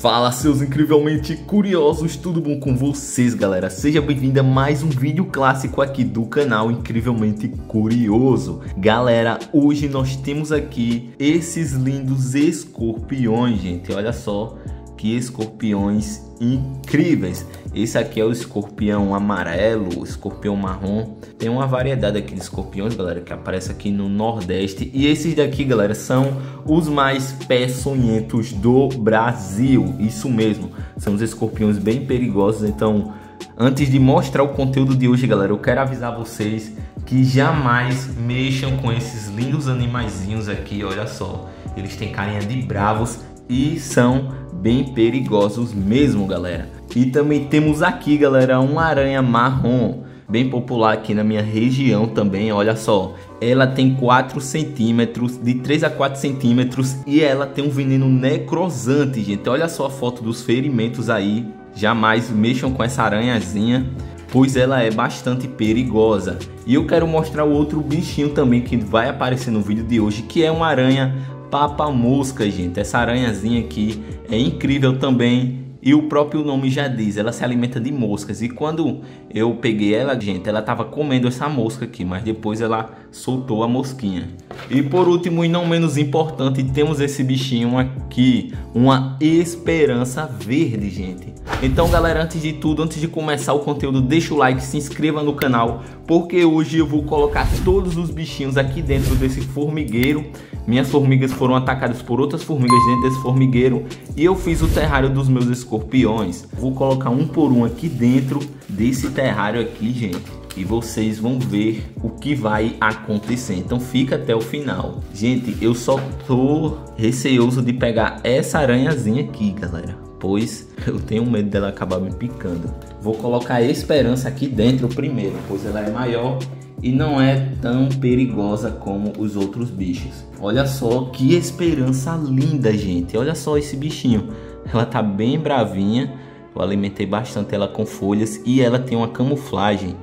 Fala seus incrivelmente curiosos, tudo bom com vocês galera? Seja bem-vindo a mais um vídeo clássico aqui do canal Incrivelmente Curioso Galera, hoje nós temos aqui esses lindos escorpiões, gente, olha só que escorpiões incríveis. Esse aqui é o escorpião amarelo, o escorpião marrom. Tem uma variedade aqui de escorpiões, galera, que aparece aqui no Nordeste. E esses daqui, galera, são os mais peçonhentos do Brasil. Isso mesmo, são os escorpiões bem perigosos. Então, antes de mostrar o conteúdo de hoje, galera, eu quero avisar vocês que jamais mexam com esses lindos animaizinhos aqui, olha só. Eles têm carinha de bravos e são bem perigosos mesmo, galera. E também temos aqui, galera, uma aranha marrom, bem popular aqui na minha região também, olha só. Ela tem 4 centímetros, de 3 a 4 centímetros, e ela tem um veneno necrosante, gente. Olha só a foto dos ferimentos aí. Jamais mexam com essa aranhazinha, pois ela é bastante perigosa. E eu quero mostrar o outro bichinho também que vai aparecer no vídeo de hoje, que é uma aranha papa mosca, gente. Essa aranhazinha aqui é incrível também. E o próprio nome já diz, ela se alimenta de moscas. E quando eu peguei ela, gente, ela estava comendo essa mosca aqui, mas depois ela soltou a mosquinha. E por último e não menos importante, temos esse bichinho aqui, uma esperança verde, gente. Então, galera, antes de tudo, antes de começar o conteúdo, deixa o like, se inscreva no canal, porque hoje eu vou colocar todos os bichinhos aqui dentro desse formigueiro minhas formigas foram atacadas por outras formigas dentro desse formigueiro e eu fiz o terrário dos meus escorpiões. Vou colocar um por um aqui dentro desse terrário aqui, gente. E vocês vão ver o que vai acontecer. Então fica até o final. Gente, eu só tô receoso de pegar essa aranhazinha aqui, galera. Pois eu tenho medo dela acabar me picando. Vou colocar a esperança aqui dentro primeiro, pois ela é maior e não é tão perigosa como os outros bichos. Olha só que esperança linda, gente. Olha só esse bichinho. Ela tá bem bravinha. Eu alimentei bastante ela com folhas e ela tem uma camuflagem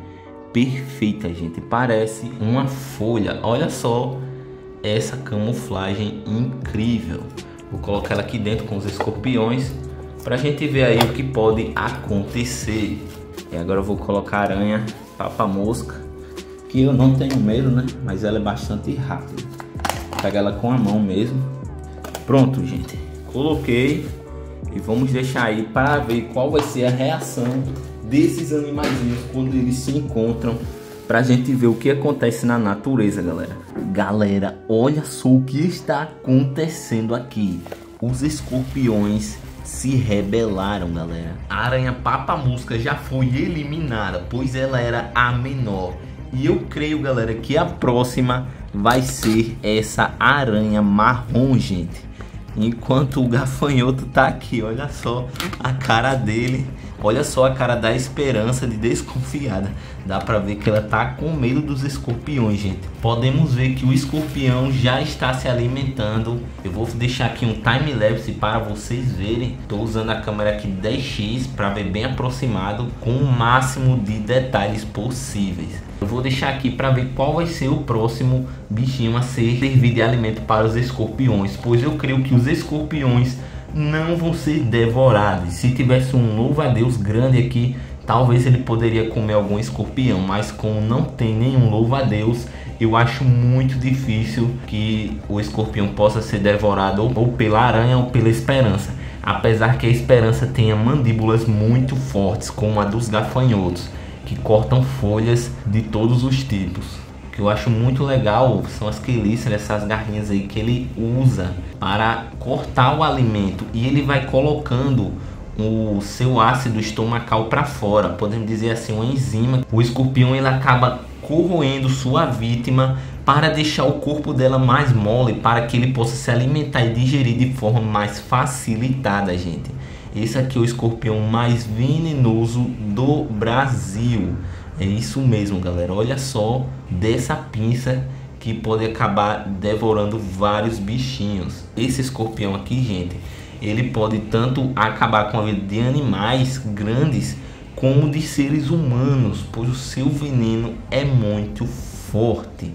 perfeita, gente. Parece uma folha. Olha só essa camuflagem incrível. Vou colocar ela aqui dentro com os escorpiões para a gente ver aí o que pode acontecer. E agora eu vou colocar a aranha, papa mosca que eu não tenho medo, né? Mas ela é bastante rápida. Pega ela com a mão mesmo. Pronto, gente. Coloquei e vamos deixar aí para ver qual vai ser a reação desses animaizinhos quando eles se encontram pra gente ver o que acontece na natureza, galera. Galera, olha só o que está acontecendo aqui. Os escorpiões se rebelaram, galera. A aranha papa musca já foi eliminada, pois ela era a menor. E eu creio, galera, que a próxima vai ser essa aranha marrom, gente. Enquanto o gafanhoto tá aqui, olha só a cara dele. Olha só a cara da esperança de desconfiada. Dá pra ver que ela tá com medo dos escorpiões, gente. Podemos ver que o escorpião já está se alimentando. Eu vou deixar aqui um time-lapse para vocês verem. Tô usando a câmera aqui 10x para ver bem aproximado com o máximo de detalhes possíveis. Eu vou deixar aqui para ver qual vai ser o próximo bichinho a ser servido de alimento para os escorpiões, pois eu creio que os escorpiões não vão ser devorados. Se tivesse um louva-a-Deus grande aqui, talvez ele poderia comer algum escorpião, mas como não tem nenhum louva-a-Deus, eu acho muito difícil que o escorpião possa ser devorado ou pela aranha ou pela esperança. Apesar que a esperança tenha mandíbulas muito fortes, como a dos gafanhotos que cortam folhas de todos os tipos. Que eu acho muito legal são as quelíceras, essas garrinhas aí que ele usa para cortar o alimento e ele vai colocando o seu ácido estomacal para fora, podemos dizer assim, uma enzima. O escorpião ele acaba corroendo sua vítima para deixar o corpo dela mais mole, para que ele possa se alimentar e digerir de forma mais facilitada, gente. Esse aqui é o escorpião mais venenoso do Brasil. É isso mesmo, galera. Olha só dessa pinça que pode acabar devorando vários bichinhos. Esse escorpião aqui, gente, ele pode tanto acabar com a vida de animais grandes como de seres humanos, pois o seu veneno é muito forte.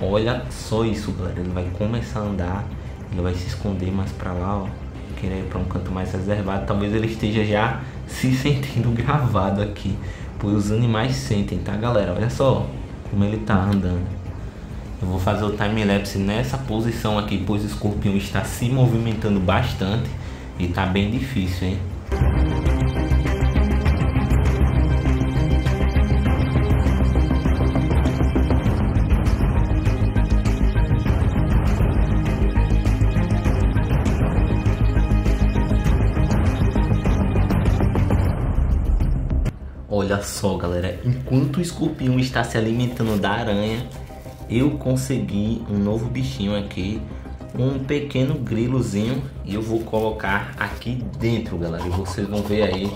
Olha só isso, galera. Ele vai começar a andar, ele vai se esconder mais para lá, ó querer ir para um canto mais reservado, talvez ele esteja já se sentindo gravado aqui. Pois os animais sentem, tá galera? Olha só como ele tá andando. Eu vou fazer o time-lapse nessa posição aqui, pois o escorpião está se movimentando bastante e tá bem difícil, hein? Olha só, galera, enquanto o escorpião está se alimentando da aranha, eu consegui um novo bichinho aqui, um pequeno grilozinho, e eu vou colocar aqui dentro, galera. E vocês vão ver aí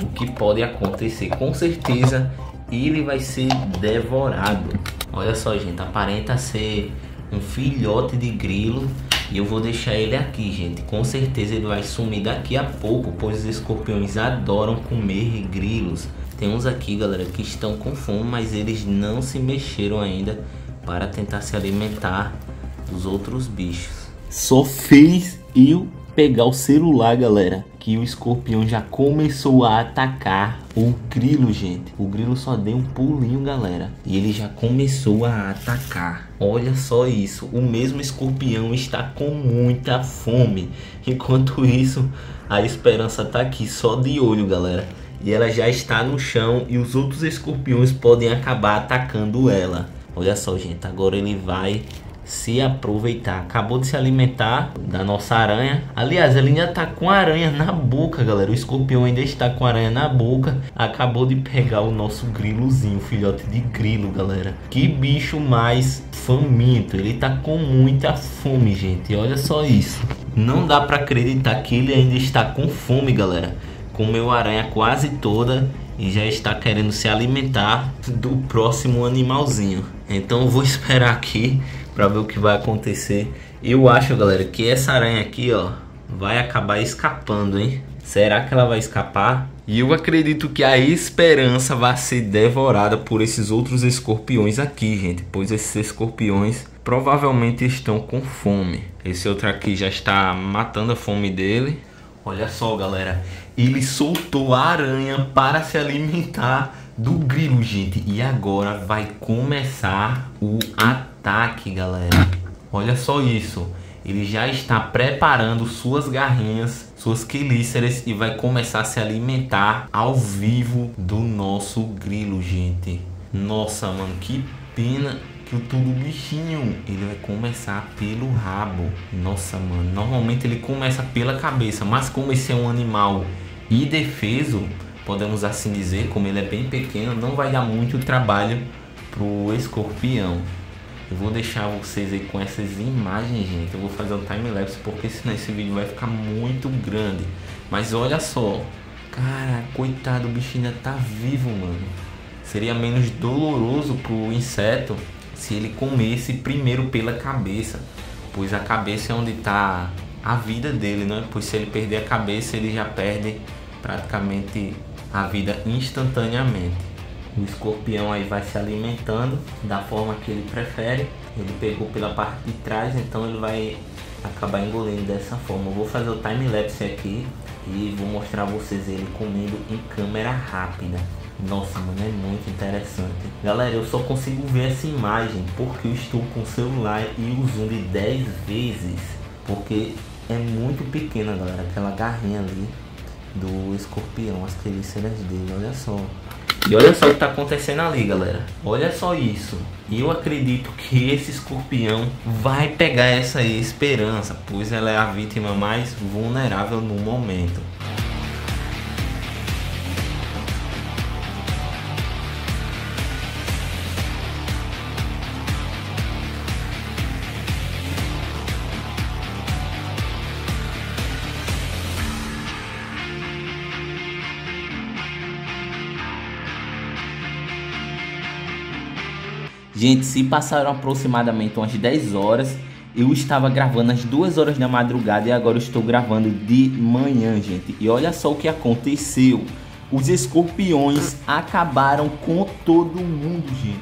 o que pode acontecer. Com certeza ele vai ser devorado. Olha só, gente, aparenta ser um filhote de grilo e eu vou deixar ele aqui, gente. Com certeza ele vai sumir daqui a pouco, pois os escorpiões adoram comer grilos. Tem uns aqui, galera, que estão com fome, mas eles não se mexeram ainda para tentar se alimentar dos outros bichos. Só fez eu pegar o celular, galera, que o escorpião já começou a atacar o grilo, gente. O grilo só deu um pulinho, galera, e ele já começou a atacar. Olha só isso, o mesmo escorpião está com muita fome. Enquanto isso, a esperança tá aqui só de olho, galera e ela já está no chão e os outros escorpiões podem acabar atacando ela. Olha só, gente, agora ele vai se aproveitar. Acabou de se alimentar da nossa aranha. Aliás, ele ainda tá com a aranha na boca, galera. O escorpião ainda está com a aranha na boca. Acabou de pegar o nosso grilozinho, filhote de grilo, galera. Que bicho mais faminto. Ele tá com muita fome, gente. Olha só isso. Não dá para acreditar que ele ainda está com fome, galera comeu aranha quase toda e já está querendo se alimentar do próximo animalzinho. Então eu vou esperar aqui para ver o que vai acontecer. Eu acho, galera, que essa aranha aqui, ó, vai acabar escapando, hein? Será que ela vai escapar? E eu acredito que a esperança vai ser devorada por esses outros escorpiões aqui, gente. Pois esses escorpiões provavelmente estão com fome. Esse outro aqui já está matando a fome dele. Olha só, galera. Ele soltou a aranha para se alimentar do grilo, gente. E agora vai começar o ataque, galera. Olha só isso. Ele já está preparando suas garrinhas, suas quelíceras e vai começar a se alimentar ao vivo do nosso grilo, gente. Nossa, mano, que pena que o tudo bichinho ele vai começar pelo rabo. Nossa, mano, normalmente ele começa pela cabeça, mas como esse é um animal indefeso, podemos assim dizer, como ele é bem pequeno, não vai dar muito trabalho pro escorpião. Eu vou deixar vocês aí com essas imagens, gente. Eu vou fazer um time lapse porque senão esse vídeo vai ficar muito grande. Mas olha só, cara, coitado, o bichinho ainda tá vivo, mano. Seria menos doloroso pro inseto se ele comesse primeiro pela cabeça, pois a cabeça é onde está a vida dele, né? Pois se ele perder a cabeça, ele já perde praticamente a vida instantaneamente. O escorpião aí vai se alimentando da forma que ele prefere. Ele pegou pela parte de trás, então ele vai acabar engolindo dessa forma. Eu vou fazer o time lapse aqui e vou mostrar a vocês ele comendo em câmera rápida. Nossa, mano, é muito interessante. Galera, eu só consigo ver essa imagem porque eu estou com o celular e o zoom de 10 vezes. Porque é muito pequena, galera, aquela garrinha ali do escorpião, as quelíceras dele, olha só. E olha só o que está acontecendo ali, galera. Olha só isso. E eu acredito que esse escorpião vai pegar essa esperança, pois ela é a vítima mais vulnerável no momento. Gente, se passaram aproximadamente umas 10 horas, eu estava gravando às 2 horas da madrugada e agora estou gravando de manhã, gente. E olha só o que aconteceu. Os escorpiões acabaram com todo mundo, gente.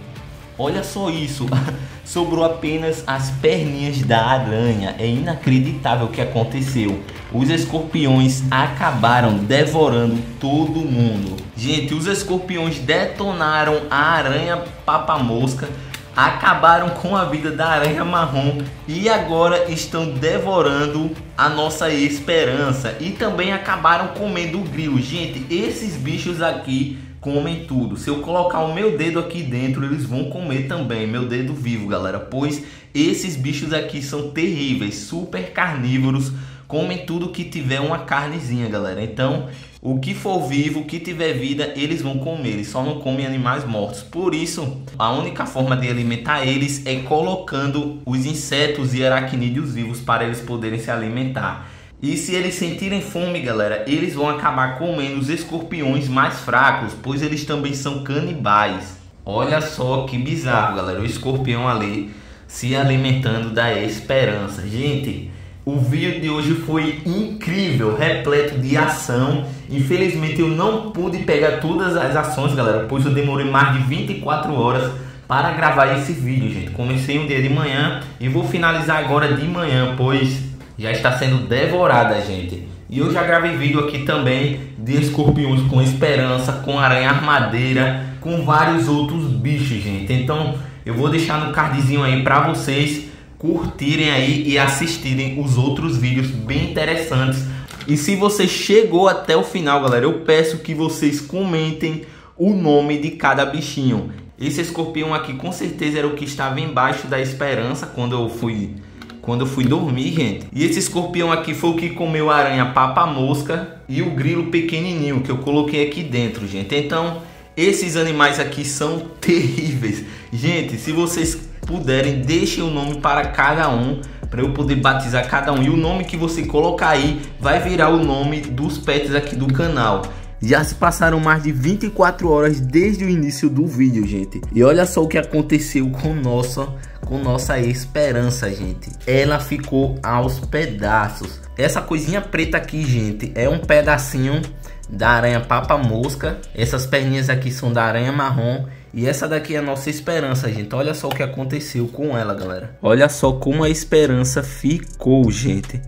Olha só isso. sobrou apenas as perninhas da aranha. É inacreditável o que aconteceu. Os escorpiões acabaram devorando todo mundo. Gente, os escorpiões detonaram a aranha papa-mosca acabaram com a vida da aranha marrom e agora estão devorando a nossa esperança e também acabaram comendo o grilo. Gente, esses bichos aqui comem tudo. Se eu colocar o meu dedo aqui dentro, eles vão comer também, meu dedo vivo, galera, pois esses bichos aqui são terríveis, super carnívoros comem tudo que tiver uma carnezinha, galera. Então, o que for vivo, o que tiver vida, eles vão comer. Eles só não comem animais mortos. Por isso, a única forma de alimentar eles é colocando os insetos e aracnídeos vivos para eles poderem se alimentar. E se eles sentirem fome, galera, eles vão acabar comendo os escorpiões mais fracos, pois eles também são canibais. Olha só que bizarro, galera. O escorpião ali se alimentando da esperança. Gente, o vídeo de hoje foi incrível, repleto de ação. Infelizmente eu não pude pegar todas as ações, galera, pois eu demorei mais de 24 horas para gravar esse vídeo, gente. Comecei um dia de manhã e vou finalizar agora de manhã, pois já está sendo devorada, gente. E eu já gravei vídeo aqui também de escorpiões com esperança, com aranha armadeira, com vários outros bichos, gente. Então eu vou deixar no cardzinho aí para vocês curtirem aí e assistirem os outros vídeos bem interessantes. E se você chegou até o final, galera, eu peço que vocês comentem o nome de cada bichinho. Esse escorpião aqui com certeza era o que estava embaixo da esperança quando eu fui quando eu fui dormir, gente. E esse escorpião aqui foi o que comeu a aranha papa mosca e o grilo pequenininho que eu coloquei aqui dentro, gente. Então, esses animais aqui são terríveis. Gente, se vocês puderem, deixem o nome para cada um para eu poder batizar cada um. E o nome que você colocar aí vai virar o nome dos pets aqui do canal. Já se passaram mais de 24 horas desde o início do vídeo, gente. E olha só o que aconteceu com nossa, com nossa esperança, gente. Ela ficou aos pedaços. Essa coisinha preta aqui, gente, é um pedacinho da aranha papa mosca. Essas perninhas aqui são da aranha marrom. E essa daqui é a nossa esperança, gente. Olha só o que aconteceu com ela, galera. Olha só como a esperança ficou, gente.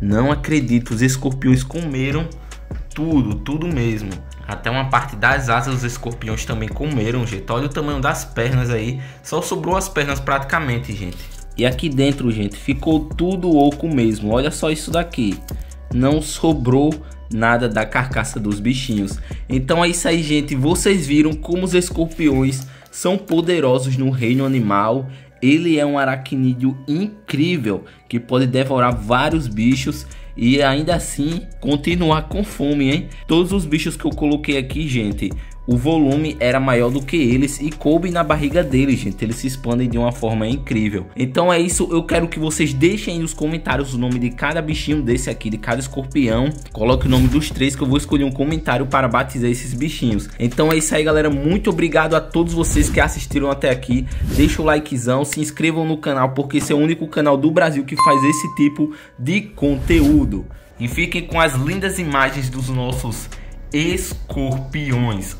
Não acredito, os escorpiões comeram tudo, tudo mesmo. Até uma parte das asas os escorpiões também comeram, gente. Olha o tamanho das pernas aí. Só sobrou as pernas praticamente, gente. E aqui dentro, gente, ficou tudo oco mesmo. Olha só isso daqui. Não sobrou nada da carcaça dos bichinhos. Então é isso aí, gente. Vocês viram como os escorpiões são poderosos no reino animal. Ele é um aracnídeo incrível que pode devorar vários bichos e ainda assim continuar com fome, hein? Todos os bichos que eu coloquei aqui, gente, o volume era maior do que eles e coube na barriga deles, gente. Eles se expandem de uma forma incrível. Então é isso, eu quero que vocês deixem aí nos comentários o nome de cada bichinho desse aqui, de cada escorpião. Coloque o nome dos três que eu vou escolher um comentário para batizar esses bichinhos. Então é isso aí, galera. Muito obrigado a todos vocês que assistiram até aqui. Deixa o likezão, se inscrevam no canal, porque esse é o único canal do Brasil que faz esse tipo de conteúdo. E fiquem com as lindas imagens dos nossos escorpiões.